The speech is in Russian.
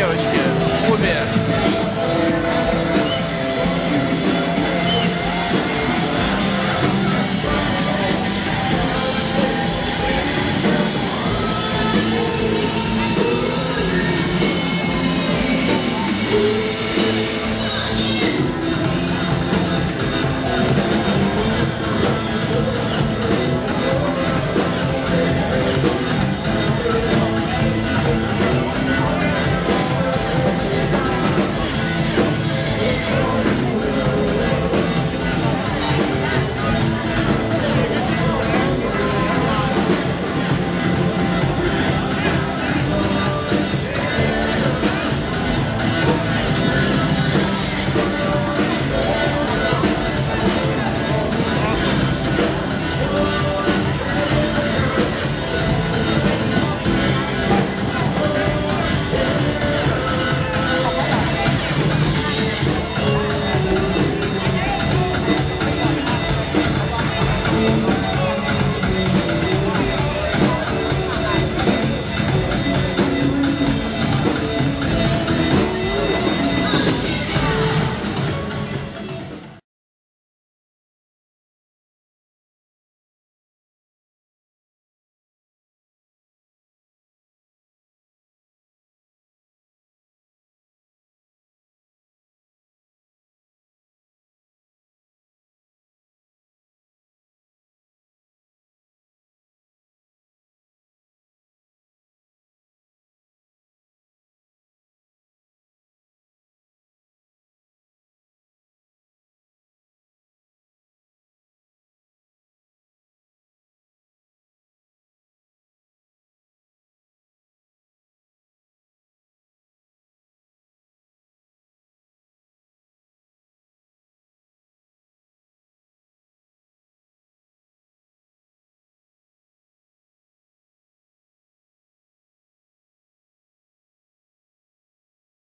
девочки.